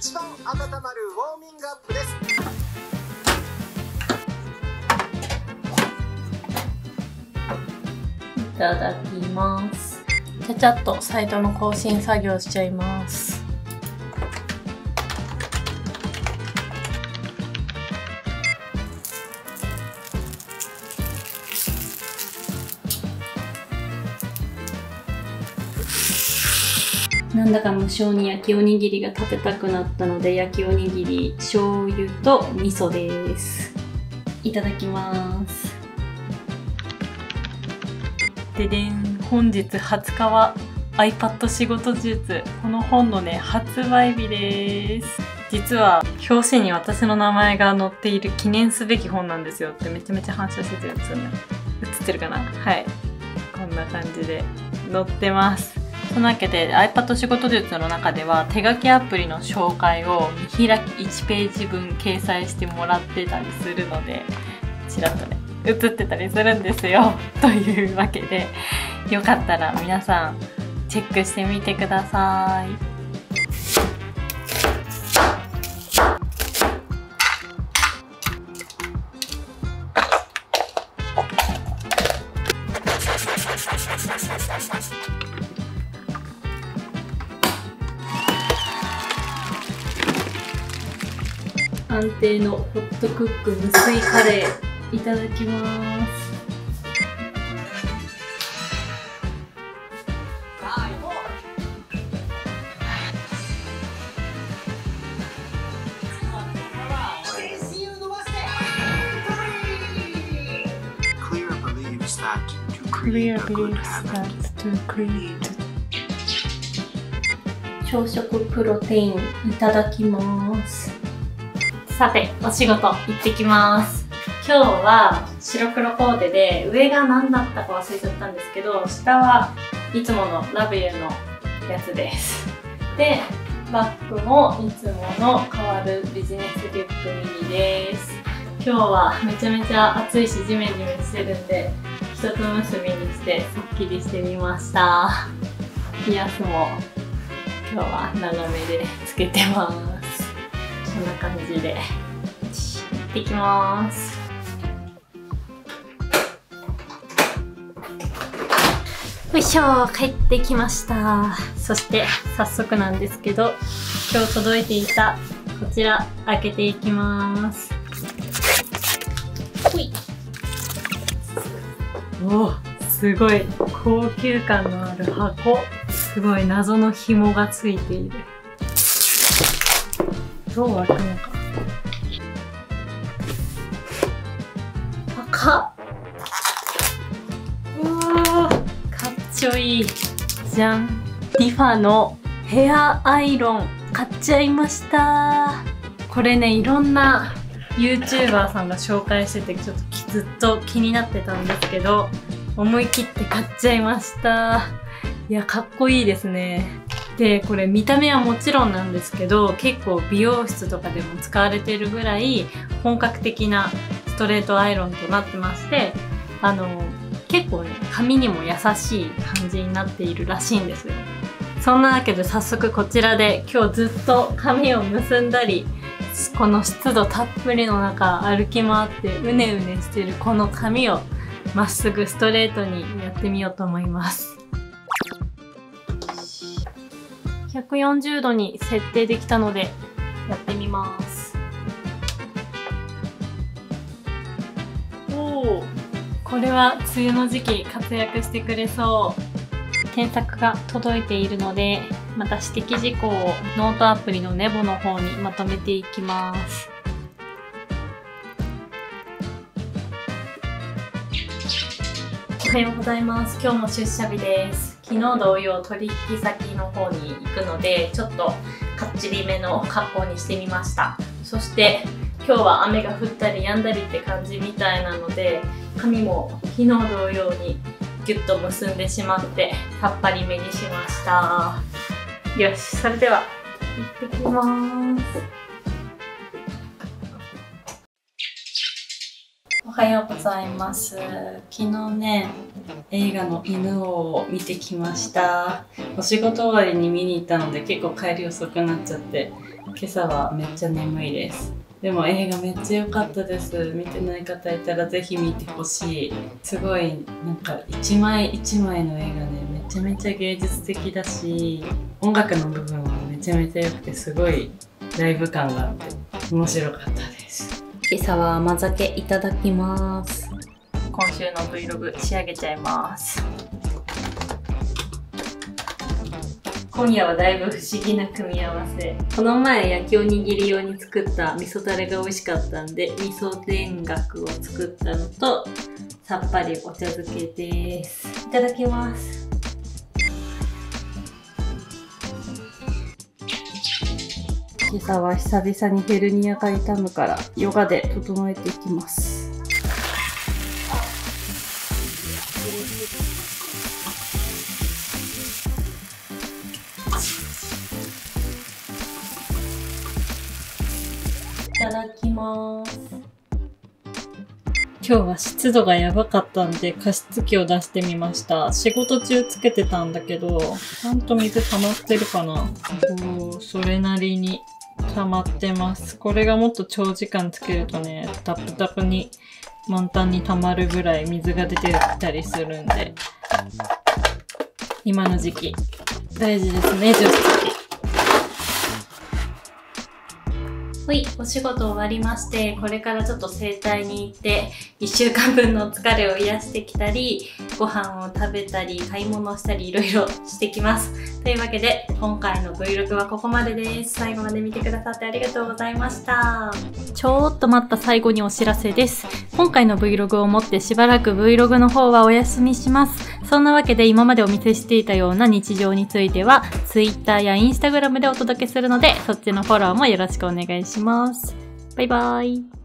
一番温まるウォーミングアップですいただきます。ちゃちゃっとサイトの更新作業しちゃいます。なんだか無性に焼きおにぎりが食べたくなったので焼きおにぎり醤油と味噌です。いただきます。ででん本日20日は iPad 仕事術。この本のね発売日です。実は表紙に私の名前が載っている記念すべき本なんですよ。ってめちゃめちゃ反射してるんですよね映ってるかな。はい。こんな感じで載ってます。そんなわけで iPad 仕事術の中では手書きアプリの紹介を見開き1ページ分掲載してもらってたりするのでちらっとね映ってたりするんですよ。というわけでよかったら皆さんチェックしてみてください。安定のホット。クック無水カレーいただきます朝食プロテインいただきます。さてお仕事行ってきます。今日は白黒コーデで上が何だったか忘れちゃったんですけど下はいつものラベルのやつです。でバッグもいつもの変わるビジネスリュックミニです。今日はめちゃめちゃ暑いしジメジメしてるんで一つ結びにしてすっきりしてみました。ピアスも今日は長めでつけてます。こんな感じで。行ってきます。よいしょ帰ってきました。そして早速なんですけど今日届いていたこちら開けていきます。ほい。おおすごい。高級感のある箱。すごい謎の紐がついている。どう開くのか。赤っうわかっちょいい。じゃんリファのヘアアイロン買っちゃいました。これねいろんな YouTuber さんが紹介しててちょっとずっと気になってたんですけど思い切って買っちゃいました。いやかっこいいですね。でこれ見た目はもちろんなんですけど結構美容室とかでも使われてるぐらい本格的なストレートアイロンとなってましてあの結構ね髪にも優しい感じになっているらしいんですよ。そんなわけで早速こちらで今日ずっと髪を結んだりこの湿度たっぷりの中歩き回ってうねうねしてるこの髪をまっすぐストレートにやってみようと思います。140度に設定できたのでやってみます。おおこれは梅雨の時期活躍してくれそう。検索が届いているのでまた指摘事項をノートアプリのネボの方にまとめていきます。おはようございます。今日も出社日です昨日同様取引先の方に行くのでちょっとかっちりめの格好にしてみました。そして今日は雨が降ったり止んだりって感じみたいなので髪も昨日同様にギュッと結んでしまってさっぱりめにしました。よしそれでは行ってきます。おはようございます。昨日ね、映画の犬王を見てきました。お仕事終わりに見に行ったので結構帰り遅くなっちゃって、今朝はめっちゃ眠いです。でも映画めっちゃ良かったです。見てない方いたらぜひ見てほしい。すごいなんか一枚一枚の映画ね、めちゃめちゃ芸術的だし、音楽の部分はめちゃめちゃ良くてすごいライブ感があって面白かったです。今朝は甘酒いただきます。今週の Vlog 仕上げちゃいます。今夜はだいぶ不思議な組み合わせ。この前焼きおにぎり用に作った味噌タレが美味しかったんで、味噌田楽を作ったのと、さっぱりお茶漬けです。いただきます。今朝は久々にヘルニアが痛むからヨガで整えていきます。いただきます。今日は湿度がやばかったんで加湿器を出してみました。仕事中つけてたんだけどちゃんと水溜まってるかな。おーそれなりに溜まってます。これがもっと長時間つけるとねタプタプに満タンに溜まるぐらい水が出てきたりするんで。今の時期大事ですね除湿器。はい、お仕事終わりまして、これからちょっと整体に行って、1週間分の疲れを癒してきたり、ご飯を食べたり、買い物したり、いろいろしてきます。というわけで、今回の Vlog はここまでです。最後まで見てくださってありがとうございました。ちょっと待った最後にお知らせです。今回の Vlog をもってしばらく Vlog の方はお休みします。そんなわけで今までお見せしていたような日常については Twitter や Instagram でお届けするのでそっちのフォローもよろしくお願いします。バイバイ。